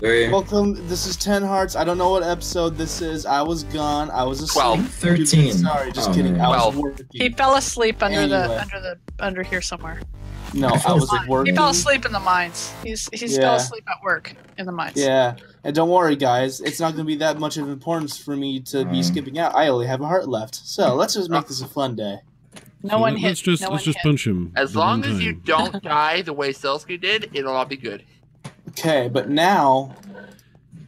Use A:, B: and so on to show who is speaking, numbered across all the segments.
A: Three.
B: Welcome. This is Ten Hearts. I don't know what episode this is. I was gone. I was asleep.
C: Twelve.
A: Thirteen.
B: Sorry, just
A: Oh,
B: kidding.
A: man.
B: I was
C: Twelve.
B: working.
D: He fell asleep under the under the under here somewhere.
B: no,
A: I
B: I was
A: asleep.
B: working.
D: He fell asleep in the mines. He's he's
B: Yeah.
D: fell asleep at work in the mines.
B: Yeah, and don't worry, guys. It's not going to be that much of importance for me to be
A: Mm.
B: skipping out. I only have a heart left, so let's just make this a fun day.
D: No
E: So
D: one
E: let-
D: hit.
E: Let's just
D: no
E: let's
D: one
E: just
D: hit.
E: punch him.
C: As long
E: one
C: as you don't die the way Silsky did, it'll all be good.
B: Okay, but now,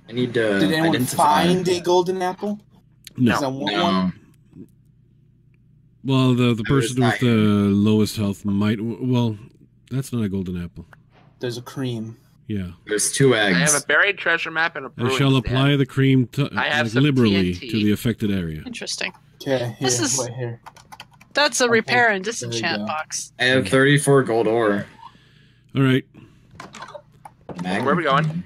A: I need to
B: did anyone
A: identify.
B: find a golden apple?
E: No.
B: 'Cause I want one.
A: No.
E: Well, the the person with the lowest health might. Well, that's not a golden apple.
B: There's a cream.
E: Yeah.
A: There's two eggs.
C: I have
A: eggs.
C: a buried treasure map and a
E: I
C: brewing
E: shall
C: stand.
E: apply the cream to,
C: I have
E: like, liberally
C: TNT.
E: to the affected area.
D: Interesting.
B: Okay, here,
D: This is-
B: wait here.
D: That's a
B: Okay,
D: repair and disenchant box.
A: I have 34 gold ore.
E: All right.
A: Mag-
C: Where are we going?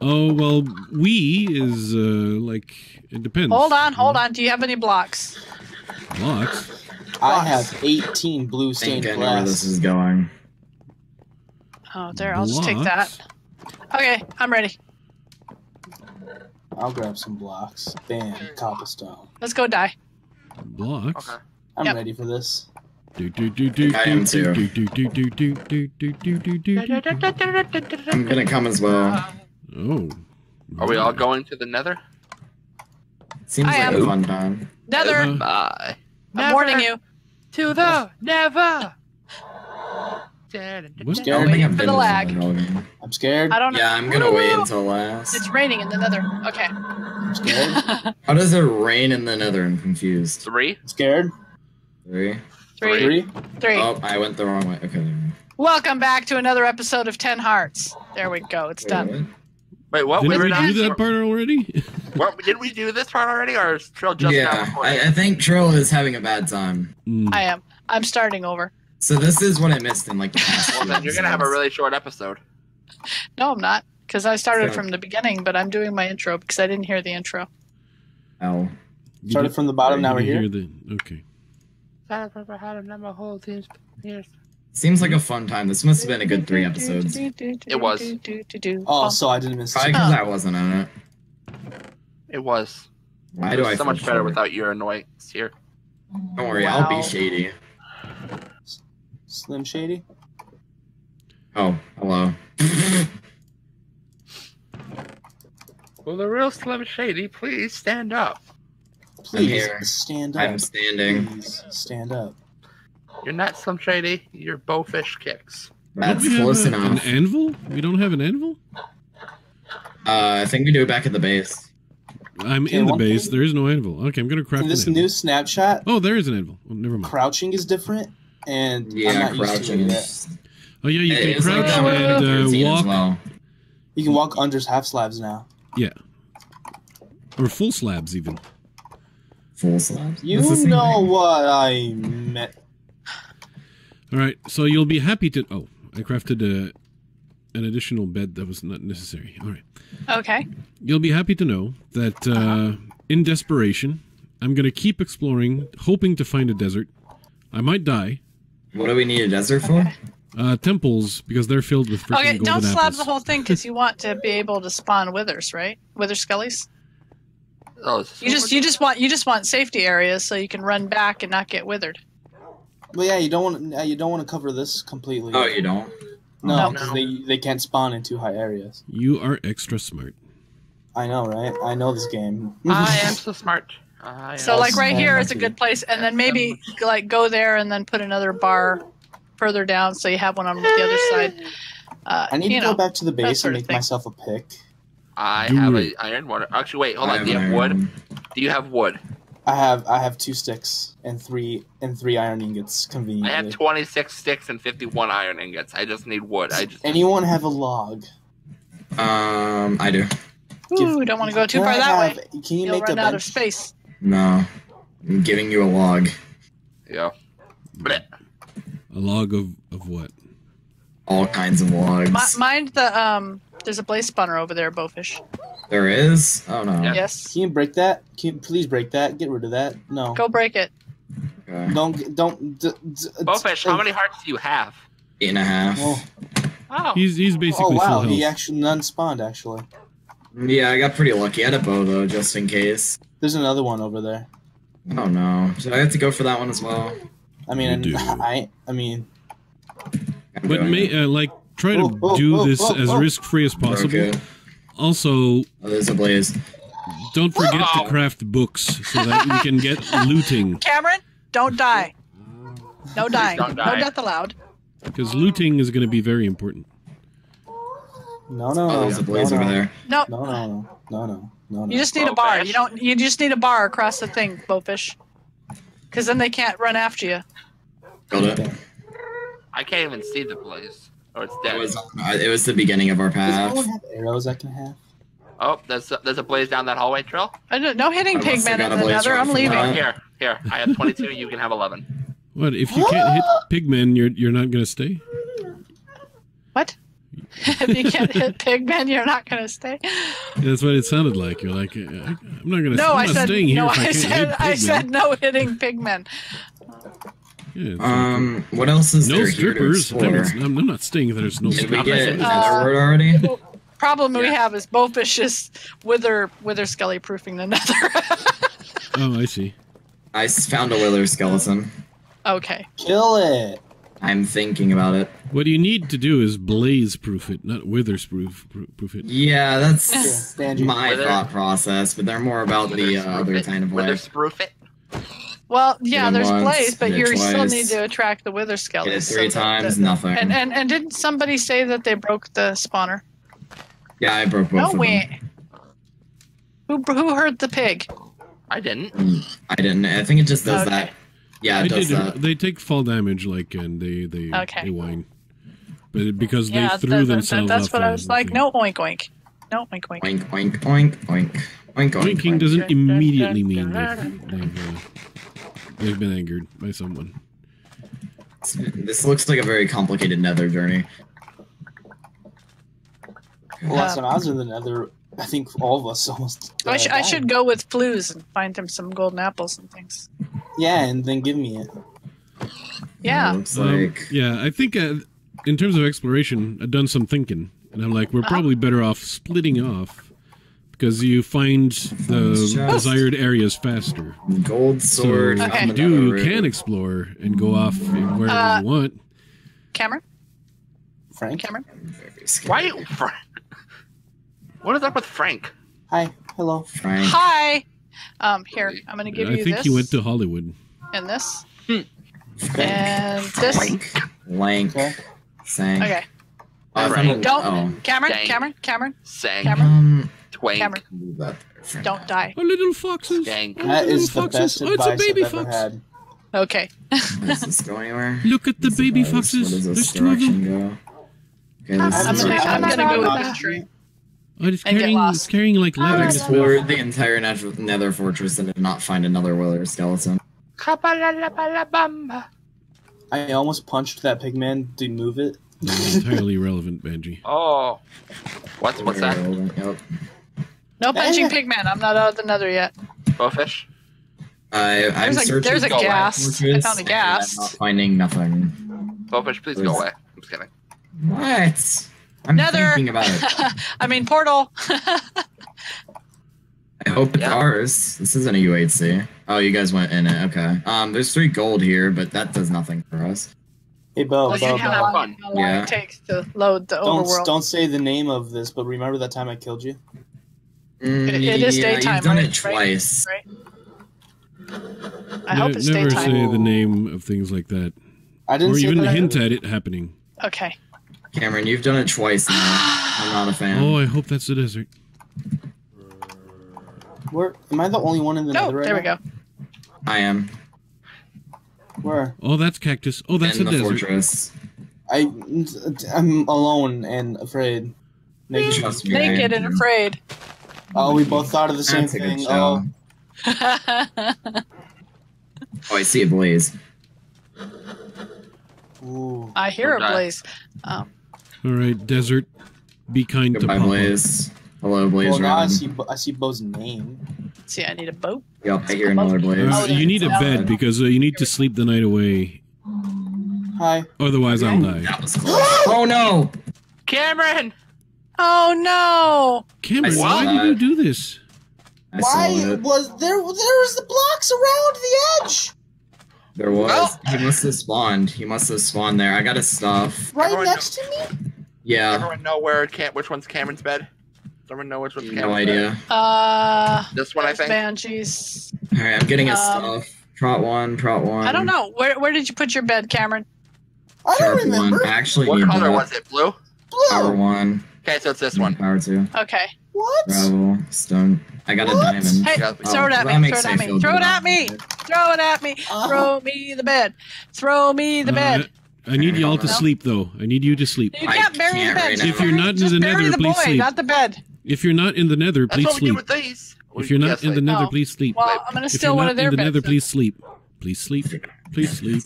E: Oh well, we is uh like it depends.
D: Hold on, hold on. Do you have any blocks?
E: Blocks.
B: I have 18 blue
A: I
B: stained
A: think I know where this is going.
D: Oh, there. I'll just take
E: Blocks?
D: that. Okay, I'm ready.
B: I'll grab some blocks. Bam, cobblestone.
D: Let's go die.
E: Blocks.
C: Okay.
B: I'm
D: Yep.
B: ready for this.
A: I am too. I'm gonna come as well.
E: Oh.
C: Are we all going to the nether?
A: Seems like a fun time.
D: Nether! I'm warning you.
C: To the never!
A: What's going on?
D: For the lag.
B: I'm scared.
D: I don't know.
A: Yeah, I'm gonna wait until last.
D: It's raining in the nether. Okay.
B: I'm scared.
A: How does it rain in the nether? I'm confused.
C: Three?
B: Scared.
A: Three.
D: Three,
B: Three.
D: three.
A: Oh, I went the wrong way. Okay.
D: Welcome back to another episode of Ten Hearts. There we go. It's
A: we
D: done.
C: Wait, what?
E: Didn't
C: we
E: we do that part already?
C: What, did we do this part already, or is Trill just now
A: yeah. I, I think Trill is having a bad time.
E: Mm.
D: I am. I'm starting over.
A: So this is what I missed in like the past.
C: well, then you're gonna have a really short episode.
D: No, I'm not. Because I started
A: Sure.
D: from the beginning, but I'm doing my intro because I didn't hear the intro.
A: Oh.
E: You
B: Started
E: did-
B: from the bottom. Now
E: you
B: we're
E: hear
B: here.
E: the- okay.
A: Seems like a fun time. This must have been a good three episodes.
C: It was.
B: Oh, oh. so I didn't miss.
A: Probably because I wasn't in it.
C: It was.
A: Why
C: It
A: do
C: was
A: I
C: so
A: feel
C: much better
A: short?
C: without your annoyance here.
A: Don't worry, I'll be shady.
B: Slim Shady.
A: Oh, hello.
C: Will the real Slim Shady please stand up?
B: Please stand up.
A: I'm standing.
B: Please stand up.
C: You're not Slim Shady. You're Bofish Kicks.
A: That's
E: Don't we have
A: close
E: a-
A: enough.
E: An anvil? We don't have an anvil?
A: Uh, I think we do it back at the base.
E: I'm
B: Okay,
E: in the base.
B: thing-
E: There is no anvil. Okay, I'm gonna craft
B: In this
E: an anvil.
B: new snapshot,
E: Oh, there is an anvil. Oh, never mind.
B: crouching is different, and I'm
A: Yeah,
B: not used to
A: crouching
B: it
A: is.
E: Oh yeah, you
A: It
E: can
A: is like
E: crouch and uh,
A: 13 as
E: walk,
A: well.
B: You can walk under half slabs now.
E: Yeah, or full slabs even.
A: Full slabs.
B: You
A: That's the same
B: know
A: thing.
B: what I meant.
E: All right, so you'll be happy to. Oh, I crafted a, an additional bed that was not necessary. All right,
D: Okay.
E: you'll be happy to know that uh, in desperation, I'm gonna keep exploring, hoping to find a desert. I might die.
A: What do we need a desert for?
E: Uh, temples because they're filled with freaking
D: Okay, don't slab
E: apples.
D: the whole thing because you want to be able to spawn withers, right? Wither skellies.
C: Oh,
D: You just you just want you just want safety areas so you can run back and not get withered.
B: Well, yeah, you don't want uh, you don't want to cover this completely.
A: Oh, you don't?
B: no,
D: No.
B: because they they can't spawn in too high areas.
E: You are extra smart.
B: I know, right? I know this game.
C: I am so smart. I.
D: So like right here is a good place, and then maybe like go there and then put another bar further down so you have one on the other side. Uh,
B: I need to
D: know,
B: go back to the base
D: sort
B: and make
D: thing.
B: myself a pick.
C: I
E: Do
C: have
E: it.
C: a iron one. Actually, wait, hold
A: I
C: on. Do you
A: have
C: have wood?
A: iron.
C: Do you have wood?
B: I have I have two sticks and three and three iron ingots
C: convenient.
B: I
C: have 26 sticks and 51 iron ingots. I just need wood. I just
B: Anyone have a log?
A: Um, I do.
D: Ooh, don't want to go too
B: Can
D: far
B: I
D: that way.
B: have- Can you
D: You'll
B: make a
D: run out of space.
A: No. I'm giving you a log.
C: yeah. Blech.
E: A log of of what?
A: All kinds of logs.
D: Mi- mind the um. There's a blaze spawner over there, Bofish.
A: there is? Oh, no.
C: Yeah.
D: Yes.
B: Can you break that? Can you please break that? Get rid of that. No.
D: Go break it.
A: Okay.
B: Don't don't. D- d-
C: Bofish, how many hearts do you have?
A: Eight and a half.
B: Oh,
C: Oh.
E: He's he's basically
B: oh wow,
E: full
B: he actually none spawned actually.
A: Yeah, I got pretty lucky. I had a bow though, just in case.
B: There's another one over there.
A: Oh no. Should I have to go for that one as well?
B: I mean,
E: You do.
B: I, I mean,
A: I'm
E: But may, uh, like try to
B: Oh, oh,
E: do
B: oh,
E: this
B: oh,
E: as
B: oh.
E: risk free as possible.
A: Okay.
E: Also,
A: Oh, there's a blaze.
E: don't forget to craft books so that we can get looting.
D: Cameron, don't die. No dying.
C: don't
D: No death allowed.
E: Because looting is going to be very important.
B: no, no,
A: Oh,
B: no,
A: there's a blaze
B: no,
A: over
B: no.
A: there.
D: No,
B: No, no, no, no, no, no, no.
D: you just need a bar.
C: bash.
D: You don't. You just need a bar across the thing, Bofish. Because then they can't run after you.
A: Killed it.
C: I can't even see the blaze. Oh, it's
A: It
C: dead.
A: was, it was the beginning of our path.
B: anyone have arrows I can have?
C: Oh, there's a, there's a blaze down that hallway trail.
D: I don't, no hitting
A: I must have
D: pigmen in
A: got a
D: the
A: blaze
D: nether.
A: rod
D: I'm leaving.
A: that.
C: Here, here. I have 22. you can have 11.
E: What if you can't hit pigmen? You're you're not going to stay.
D: What? if you can't hit pigmen, you're not going to stay.
E: That's what it sounded like. You're like, uh, I'm not going to.
D: No,
E: I'm
D: I
E: not
D: said
E: staying here
D: no.
E: if I
D: I
E: can't
D: said
E: hit
D: I said no hitting pigmen.
E: Yeah, it's
A: Um, what else is
E: like, no
A: there here to
E: strippers. I'm,
A: explore?
E: I'm I'm not saying if there's no
A: Did we
E: strippers.
A: get
C: Uh,
A: Nether Wart already?
D: Problem we have is Bofish is wither wither skelly proofing the nether.
E: Oh, I see.
A: I found a wither skeleton.
D: okay.
B: Kill it.
A: I'm thinking about it.
E: What you need to do is blaze proof it, not withers proof proof it.
A: Yeah, that's
B: stand
A: my
C: Wither-
A: thought process, but they're more about the uh, other
C: it.
A: kind of
C: Wither
A: way.
C: sproof it.
D: Well, yeah,
A: Hit
D: there's
A: once,
D: blaze, but you still need to attract the wither
A: Hit
D: skelly.
A: it three times, nothing.
D: And, and and didn't somebody say that they broke the spawner?
A: Yeah, I broke both
D: No
A: of them.
D: way. Who who hurt the pig?
C: I didn't.
A: Mm, I didn't. I think it just does
D: Okay.
A: that. Yeah,
E: I
A: it does
E: did.
A: that.
E: They take fall damage, like, and they they
D: Okay.
E: they whine, but because
D: yeah,
E: they threw
D: that- that-
E: themselves.
D: that's what I was like.
E: thing.
D: No oink oink. No oink oink.
A: Oink, oink, oink, oink, oink, oink,
E: Winking
A: oink.
E: doesn't immediately mean they've they've, uh, they've been angered by someone.
A: This looks like a very complicated nether journey.
B: Last time I was in the nether, I think all of us almost. uh,
D: I, sh- I should go with Flouze and find him some golden apples and things.
B: Yeah, and then give me it.
D: Yeah.
A: Looks
E: Um, yeah, I think uh, in terms of exploration, I've done some thinking, and I'm like, we're
D: Uh-huh.
E: probably better off splitting off because you find the
A: Just-
E: desired areas faster.
A: Gold sword.
E: so
D: Okay.
A: on
E: you
A: the
E: do
A: you
E: can explore and go off wherever
D: Uh,
E: you want.
D: Cameron?
B: Frank.
D: Cameron?
C: Why, Frank? What is up with Frank?
B: Hi. Hello.
A: Frank.
D: Hi. Um, here, I'm gonna give
E: I
D: you I
E: think
D: this
E: he went to Hollywood.
D: and this
A: Frank.
D: and this.
A: Lank. Lank.
B: Okay.
A: Sang.
D: Okay.
A: Oh, I
C: Frank.
A: found a-
D: Don't Cameron,
C: Dang.
D: Cameron, Cameron,
C: Sang.
D: Cameron.
A: Um,
C: Twank.
D: Cameron.
A: move that there, Frank.
D: don't die.
E: Oh, little foxes!
C: Dang.
E: Oh,
B: That
E: little
B: is the
E: foxes.
B: best
E: oh, it's a
B: advice
E: baby
B: I've ever
E: fox.
B: had.
D: Okay.
A: Does this go anywhere?
E: Look at the
A: This
E: baby
A: is-
E: foxes. There's two of them.
A: go? Okay, this
D: I'm
A: is
D: gonna. I'm gonna go with
B: Not-
D: this tree.
E: Oh, it's carrying, it's carrying like leather.
A: I
E: stuff.
A: explored the entire natural nether fortress and did not find another wither skeleton.
B: I almost punched that pigman to move it.
E: Entirely irrelevant, Banji.
C: Oh. What's what's that?
A: Yep.
D: No punching pigman. I'm not out of the nether yet.
C: Bofish?
A: I, I'm
D: There's a-
A: searching
D: there's a
A: for
D: gas. I found a
A: and
D: gas.
A: I'm not finding nothing.
C: Bofish, please go away. I'm just kidding.
A: What? I'm
D: Nether.
A: thinking about it.
D: I mean portal.
A: I hope it's
C: Yeah.
A: ours. This isn't a UHC. Oh, you guys went in it. Okay. Um, there's three gold here, but that does nothing for us.
B: Hey, Bo,
D: Well,
B: Bo,
D: you
C: Bo,
D: know
C: Bo.
D: how long, how long
A: Yeah.
D: it takes to load the
B: Don't
D: overworld.
B: don't say the name of this, but remember that time I killed you?
A: Mm,
D: It- it is
A: yeah,
D: daytime,
A: You've done
D: right?
A: it twice.
D: Right? I hope
E: Ne-
D: it's
E: never
D: daytime.
E: say the name of things like that,
B: I didn't
E: or even
B: that.
E: hint at it happening.
D: Okay.
A: Cameron, you've done it twice now. I'm not a fan.
E: Oh, I hope that's the desert.
B: Where am I the only one in the
D: No,
B: nether right
D: there we
B: now?
D: go.
A: I am
B: Where?
E: Oh, that's cactus. Oh, that's
A: in
E: a
A: the
E: desert.
A: fortress.
B: I I'm alone and afraid. Naked.
A: Trust me.
D: Naked and afraid.
B: Oh, we both thought of the same
A: That's
B: thing.
A: show.
B: Oh,
A: Oh, I see a blaze.
B: ooh.
D: I hear a
C: die.
D: blaze. Um,
E: All right, desert. Be kind
A: Goodbye,
E: to Papa.
A: Blaze. Hello, Blaze.
B: Well, now I
A: Ryan.
B: see I see Bo's name.
D: see, I need a boat.
A: Yep, I hear another Blaze.
E: Uh,
D: Oh,
E: you need a bed because uh, you need to sleep the night away.
B: Hi.
E: Otherwise, I'll die.
A: That was close. oh no!
C: Cameron!
D: Oh no!
E: Cameron,
A: I saw
E: why did
A: that.
E: you do this?
A: I
B: Why was there? There was the blocks around the edge,
A: There was.
C: Well-
A: he must have spawned. He must have spawned there. I got his stuff.
B: right
C: Everyone
B: next to me.
A: Yeah.
C: Everyone know where Cam- which one's Cameron's bed? Does everyone know which one's Cameron's
A: No idea.
D: Uh,
C: bed? This one, I
D: there's
C: think.
D: Banshees.
A: All right, I'm getting his
D: Um,
A: stuff. Trot one, trot one.
D: I don't know. Where where did you put your bed, Cameron?
B: I don't
A: Sharp
B: remember.
A: one. I actually
C: What color
A: that.
C: was it? Blue.
A: Power
B: Blue.
A: one.
C: Okay, so it's this one.
A: Power two.
D: Okay.
B: What?
A: Gravel. Stone. I got a diamond.
D: Hey,
C: Yeah,
D: throw it at me. Throw it at
A: me
D: me. Throw it at me. Throw it at me. Throw me the bed. Throw me the
E: Uh,
D: bed.
E: I need y'all to sleep, though. I need you to sleep.
D: You can't bury
A: can't
D: the bed.
A: right
E: If you're
D: bury-
E: not in the nether,
D: the
E: please
D: boy,
E: sleep.
D: not the bed.
E: If you're not in the nether,
C: That's
E: please
C: what we do
E: sleep.
C: with these.
E: If you're not
C: Yes,
E: in the nether,
D: Oh.
E: please sleep.
D: Well, I'm gonna
E: If
D: steal
E: you're
D: one
E: not
D: of their
E: in the
D: beds.
E: nether,
D: then.
E: please sleep. Please sleep. Please sleep.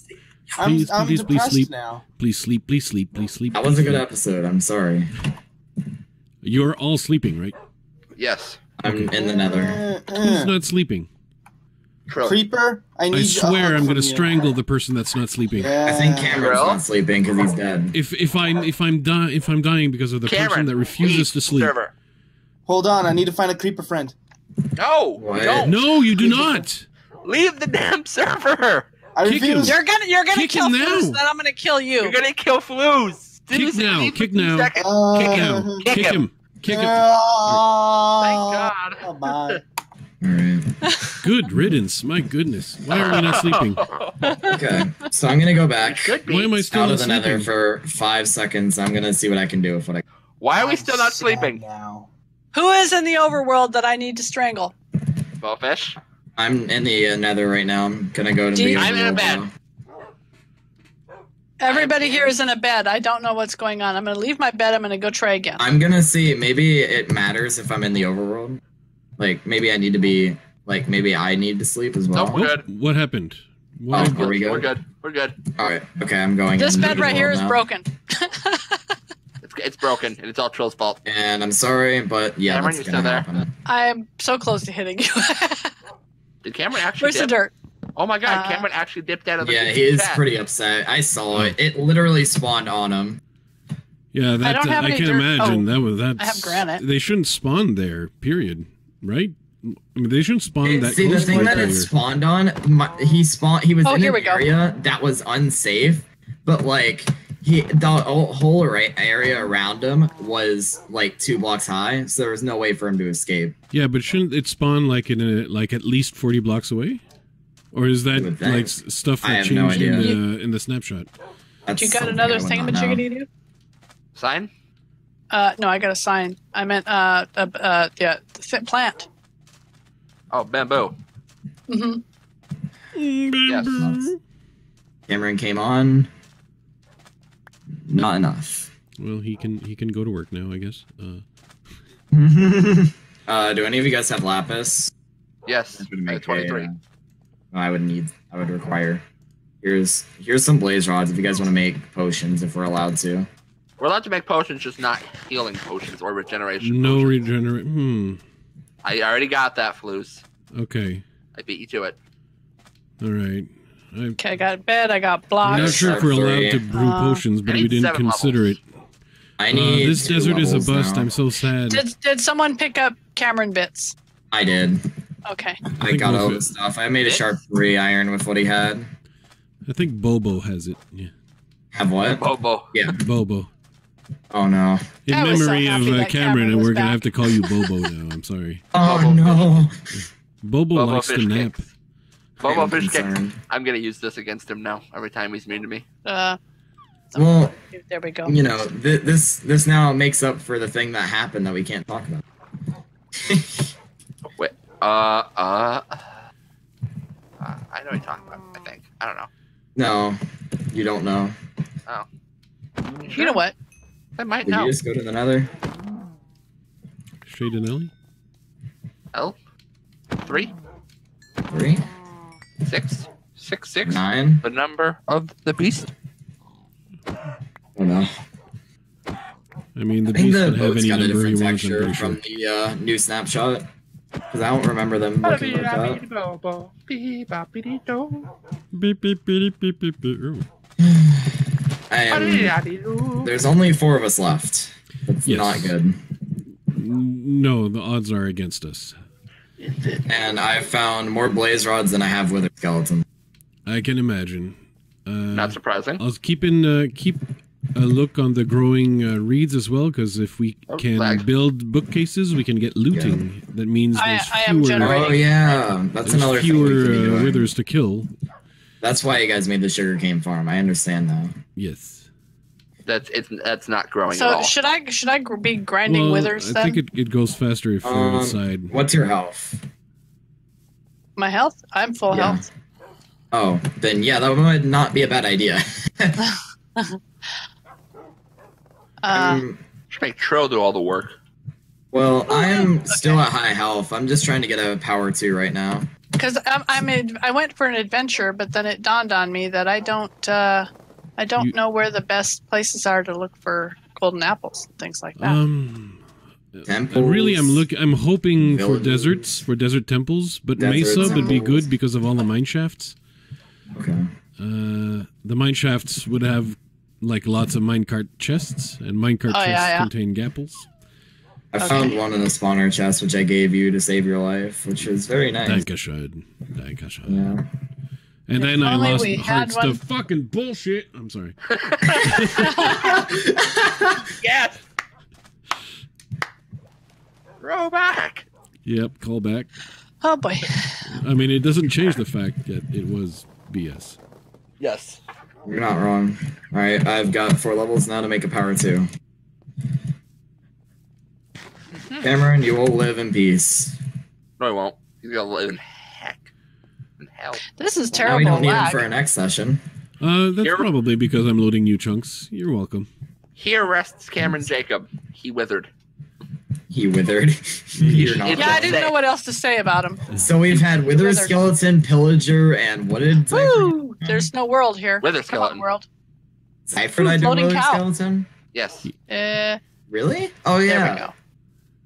B: I'm,
E: Please,
B: I'm
E: please, please
B: depressed
E: sleep.
B: now.
E: Please sleep. Please sleep. Please sleep.
A: That was a good episode. I'm sorry.
E: You're all sleeping, right?
C: Yes.
A: I'm in the nether.
B: Uh,
E: Who's
B: uh.
E: not sleeping?
C: Trill.
B: Creeper, I need
E: I
B: a
E: swear I'm gonna strangle the person that's not sleeping.
B: Yeah.
A: I think Cameron's
C: Grill?
A: not sleeping because he's dead.
E: If if I if I'm di- if I'm dying because of the person that refuses to sleep.
C: Server.
B: Hold on, I need to find a creeper friend.
C: No,
A: What?
C: don't
E: No, you do not.
C: leave the damn server.
B: I refuse.
D: You're gonna you're gonna
E: Kick
D: kill
E: him now.
D: Flouze, then I'm gonna kill you.
C: You're gonna kill Flouze.
E: Kick
C: This is
E: now, kick
C: 15
E: now.
B: Uh,
E: Kick now.
C: Kick
E: Kick
C: him.
E: him. Kick him.
B: Oh,
C: Thank God.
B: Oh, bye.
A: All right.
E: Good riddance. My goodness. Why are we not sleeping?
A: Okay. So I'm gonna go back
C: Should be.
E: Why am I still
A: out of the nether for five seconds. I'm gonna see what I can do with what I.
C: Why are we
B: I'm
C: still not sleeping?
B: now?
D: Who is in the overworld that I need to strangle?
C: Bofish.
A: I'm in the uh, nether right now. I'm gonna go to
D: Do
A: the.
D: you-
C: I'm in a bed.
A: now.
D: Everybody here is in a bed. I don't know what's going on. I'm gonna leave my bed. I'm gonna go try again.
A: I'm gonna see. Maybe it matters if I'm in the overworld. Like maybe I need to be. Like maybe I need to sleep as well.
C: Nope. We're good.
E: what happened? What
A: Oh, are we good?
C: We're good. We're good.
A: All right. Okay. I'm going.
D: This bed
A: the
D: right here
A: overworld
D: is
A: now.
D: broken.
C: It's, it's broken, and it's all Trill's fault.
A: And I'm sorry, but yeah,
C: Cameron,
A: that's
C: you
A: gonna
C: still there?
A: happen.
D: I'm so close to hitting you.
C: Did Cameron actually
D: Where's the dirt?
C: Oh my God,
D: Uh,
C: Cameron actually dipped out of the
A: Yeah, he is
C: chat.
A: pretty upset. I saw it. It literally spawned on him.
E: Yeah, that,
D: don't
E: uh, I
D: any
E: can
D: dirt.
E: imagine
D: Oh,
E: that was that.
D: I have granite.
E: They shouldn't spawn there. Period. Right? I mean, they shouldn't spawn
A: It-
E: that
A: see, the thing that
E: each
A: it spawned on, my, he spawned. He was
D: Oh,
A: in
D: here
A: an
D: we go.
A: area that was unsafe, but like he, the whole whole area around him was like two blocks high, so there was no way for him to escape.
E: Yeah, but shouldn't it spawn like in a like at least forty blocks away? Or is that
A: You would think.
E: like s- stuff that
A: have no
E: changed in
A: idea.
E: the in the snapshot?
A: That's
D: You got
A: something
D: another
A: I would
D: thing that you're gonna do?
C: Sign?
D: Uh, no, I got a sign. I meant uh, uh, uh yeah, th- plant.
C: Oh, bamboo.
D: hmm
C: Yes.
A: Cameron came on. Not enough.
E: Well, he can he can go to work now, I guess. Uh,
A: uh, do any of you guys have lapis?
C: Yes.
A: That would
C: I
A: make
C: have 23.
A: a, uh, I would need. I would require. Here's here's some blaze rods if you guys want to make potions if we're allowed to.
C: We're allowed to make potions, just not healing potions or regeneration.
E: no
C: potions.
E: regenerate. Hmm.
C: I already got that, Flouze.
E: Okay.
C: I beat you to it.
E: All right. I,
D: Okay, I got bed. I got
E: I'm not sure if we're allowed to brew
D: Uh,
E: potions, but we didn't consider
C: levels.
E: it.
A: I
E: Uh,
A: need.
E: this desert is a bust.
A: now.
E: I'm so sad.
D: Did did someone pick up Cameron bits?
A: I did.
D: Okay.
A: I
E: think
A: got all the stuff. I made a sharp three iron with what he had.
E: I think Bobo has it. Yeah,
A: Have what?
C: Bobo.
A: Yeah.
E: Bobo.
A: Oh no.
E: In
D: I was so
E: memory of uh, Cameron,
D: Cameron
E: and we're gonna have to call you Bobo now. I'm sorry.
A: Oh
C: Bobo
A: no.
E: Bobo,
C: Bobo
E: likes to
C: fish
E: nap.
C: cakes. Bobo
A: I'm
C: fish cake.
A: concerned.
C: I'm gonna use this against him now. Every time he's mean to me.
D: Uh,
A: Well,
D: there we go.
A: you know, th- this this now makes up for the thing that happened that we can't talk about.
C: Wait. Uh. Uh. uh I know what you're talking about. I think. I don't know.
A: No, you don't know.
D: Oh, you know what?
C: I might
A: Did
C: know.
A: you just go to the nether?
E: Shade and Ellie.
C: L. Three,
A: Three,
C: six, six, six.
A: nine.
C: The number of the beast.
A: Oh no.
E: I mean, the
A: I
E: beast
A: the
E: can have any number he
A: different
E: wants. I'm
A: texture
E: pretty
A: from
E: sure.
A: the uh, new snapshot. Because I don't remember them looking like that.
E: Beep, beep, beep, beep, beep, beep. Ooh.
A: And there's only four of us left. It's
E: Yes.
A: not good.
E: No, the odds are against us.
A: And I've found more blaze rods than I have wither skeletons.
E: I can imagine. Uh,
C: Not surprising.
E: I was keeping uh, keep a look on the growing uh, reeds as well, because if we
C: Oh,
E: can
C: flag.
E: build bookcases, we can get looting. That means
D: I-
E: there's
D: I am
E: fewer,
D: generating-
A: Oh yeah, that's another thing we
E: fewer
A: could
E: uh, withers to kill.
A: That's why you guys made the sugarcane farm. I understand now.
E: Yes.
C: That's it's that's not growing at
D: So
C: all.
D: should I should I be grinding
E: Well,
D: withers
E: I
D: then?
E: think it, it goes faster if you're
A: Um,
E: outside.
A: What's your health?
D: My health? I'm full
A: Yeah.
D: health.
A: Oh, then yeah, that would not be a bad idea.
D: Uh,
A: Um,
C: Should make Trill do all the work.
A: well, I'm
D: Okay.
A: still at high health. I'm just trying to get a power two right now.
D: because I'm, I'm a, I went for an adventure, but then it dawned on me that I don't uh, I don't
E: You-
D: know where the best places are to look for golden apples and things like that.
E: Um,
A: Temples.
E: really, I'm look. I'm hoping for deserts, for desert temples, but
A: Deserts,
E: Mesa would be good because of all the mine shafts.
A: Okay.
E: Uh, the mine shafts would have like lots of minecart chests, and minecart
D: Oh,
E: chests
D: yeah, yeah.
E: contain gapples.
A: I
D: Okay.
A: found one in the spawner chest, which I gave you to save your life, which was very nice.
E: Dankeschön. Dankeschön.
A: Yeah.
E: And then I lost hearts
D: one-
E: to fucking bullshit. I'm sorry.
C: Yes. Throw back.
E: Yep, call back.
D: oh boy.
E: I mean, it doesn't change the fact that it was BS.
C: Yes.
A: You're not wrong. All right, I've got four levels now to make a power two. Cameron, you will live in peace.
C: No, he won't. He's gonna live in heck in hell.
D: This is
A: Now
D: terrible.
A: we don't need him for our next session.
E: Uh, that's
C: You're-
E: probably because I'm loading new chunks. You're welcome.
C: Here rests Cameron Jacob. He withered.
A: He withered. You're not
D: yeah, I didn't know what else to say about him.
A: So we've had Wither
D: Withered.
A: Skeleton, Pillager, and what did
D: Woo! There's no world here.
C: Wither
D: Come on,
C: skeleton.
D: world.
A: Zypher I did
D: Floating
A: Wither
D: cow.
A: Skeleton?
C: Yes.
D: Uh,
A: Really? Oh yeah.
D: there we go.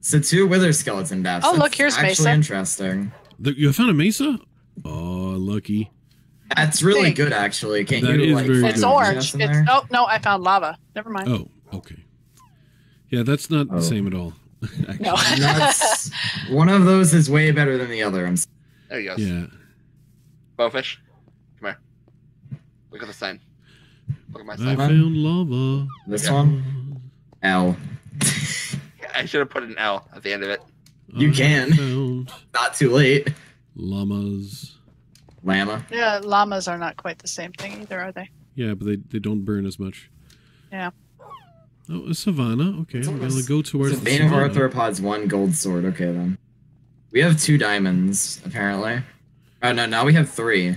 A: So two Wither Skeleton deaths.
D: Oh,
A: That's
D: look, here's
A: actually
D: Mesa.
A: interesting.
E: The, you found a mesa? Oh, lucky.
A: That's really
D: Big.
A: good, actually. Can't
E: That
A: you
E: is
A: like
E: very
D: It's
E: good.
D: orange. It's oh no, I found lava. Never mind.
E: Oh, okay. Yeah, that's not
A: Oh.
E: the same at all. actually.
D: No.
A: That's one of those is way better than the other. I'm s-
C: There you go.
E: Yeah.
C: Bofish. Come here. Look at the sign. Look at my sign.
E: I
C: sign.
E: found lava.
A: this
C: Yeah.
A: one. L.
C: I should have put an L at the end of it.
A: You
E: I
A: can. Not too late.
E: llamas.
A: Llama.
D: Yeah, llamas are not quite the same thing either, are they?
E: Yeah, but they, they don't burn as much.
D: Yeah.
E: Oh, a savannah. Okay,
A: It's
E: I'm gonna go towards
A: It's a
E: the
A: Bane of
E: savannah.
A: Arthropods, one gold sword. Okay then. We have two diamonds, apparently. Oh no, now we have three.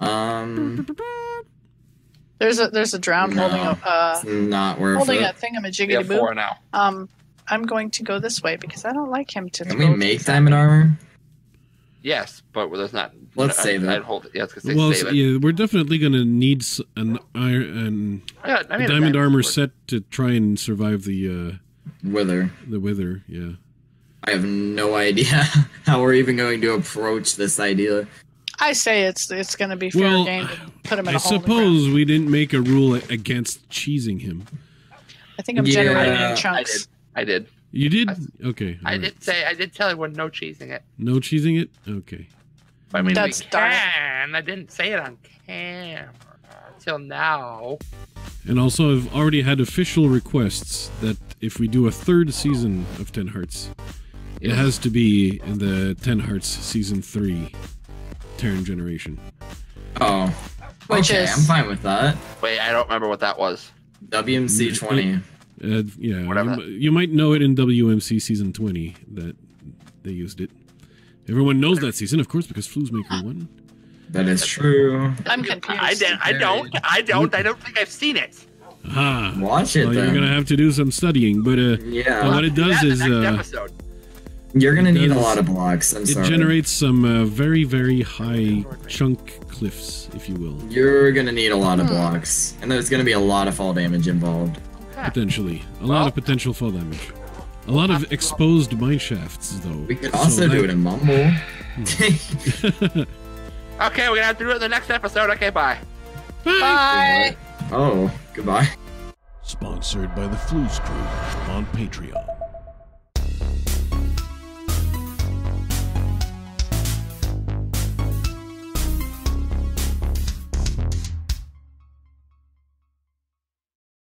A: Um
D: There's a there's a drowned
A: No.
D: holding a uh,
A: it's not worth
D: holding a
A: it.
C: We
D: thingamajiggy
C: have four
D: boo.
C: now.
D: Um, I'm going to go this way because I don't like him to.
A: Can
D: go
A: we
D: to
A: make
D: the
A: diamond armor?
C: Yes, but there's not.
A: Let's
C: I,
A: save it.
C: I'd hold it. Yeah, I was gonna say
E: Well,
C: save it.
E: yeah, we're definitely gonna need an iron,
C: Yeah, I mean,
E: diamond armor
C: sword.
E: set to try and survive the uh,
A: Wither.
E: the wither. Yeah.
A: I have no idea how we're even going to approach this idea.
D: I say it's it's going to be fair
E: Well,
D: game to put him in
E: I
D: a hole in the
E: suppose we didn't make a rule against cheesing him.
D: I think I'm
A: Yeah,
D: generating
A: I
D: in
C: I
D: chunks.
C: did. I did.
E: You did?
C: I-
E: Okay.
C: I
E: alright.
C: did say. I did tell everyone no cheesing it.
E: No cheesing it? Okay.
C: I mean,
D: That's
C: we can. I didn't say it on camera till now.
E: And also, I've already had official requests that if we do a third season of Ten Hearts, it has to be in the Ten Hearts season three, Terran Generation.
A: Oh.
D: Which
A: okay,
D: is-
A: I'm fine with that.
C: Wait, I don't remember what that was.
A: WMC 20.
E: Uh, yeah,
C: Whatever.
E: you, you might know it in WMC season twenty that they used it. Everyone knows that season, of course, because Flouzemaker won.
A: That is true.
D: I'm confused.
C: I, did, I don't. I don't. I don't think I've seen it.
E: Ah,
A: Watch it
E: well,
A: then.
E: you're gonna have to do some studying, but uh,
A: yeah.
E: what it does is uh,
C: episode.
A: You're gonna
E: it
A: need a lot of blocks. I'm
E: it
A: sorry.
E: generates some uh, very very high chunk cliffs, if you will,
A: You're gonna need a lot of blocks, and there's gonna be a lot of fall damage involved.
E: Potentially a
C: Well-
E: lot of potential fall damage. A lot of exposed mine shafts, though.
A: We could
E: So
A: also do
E: that-
A: it in Mumble. Hmm.
C: Okay, we're gonna have to do it in the next episode. Okay, bye.
D: Bye.
A: oh, goodbye.
E: Sponsored by the Flouze Crew on Patreon.